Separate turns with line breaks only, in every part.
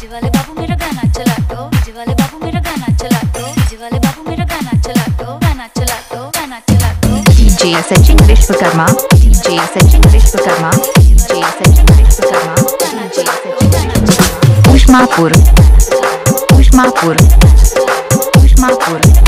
DJ वाले बाबू मेरा गाना चला दो डीजे वाले बाबू मेरा गाना चला दो डीजे वाले बाबू मेरा गाना चला दो गाना चला दो गाना चला दो
DJ Sachin Vishwakarma DJ Sachin Vishwakarma DJ Sachin Vishwakarma DJ Sachin Ushmapur Ushmapur Ushmapur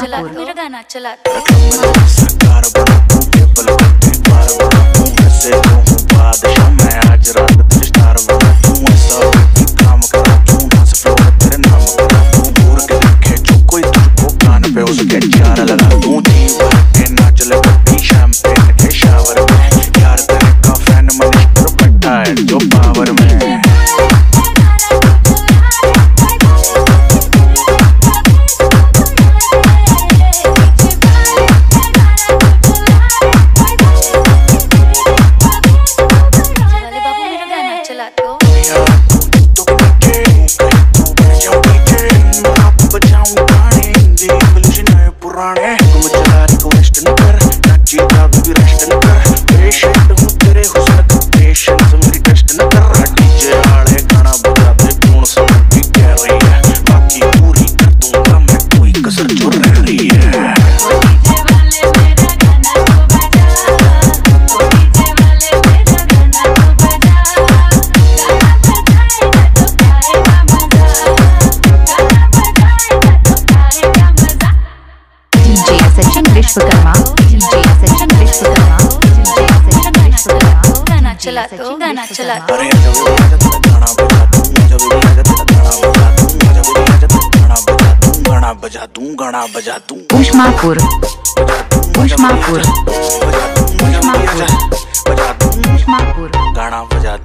चला मेरा गाना चला
पुराने तुम चला रिक्वेस्ट न कर नची भी रेस्ट न कर पेशे सचिन विश्वकर्मा डीजे
सचिन विश्वकर्मा डीजे सचिन विश्वकर्मा
गाना
बजा तो, तो। उष्मापुर उष्मापुर उष्मापुर उष्मापुर गाना बजा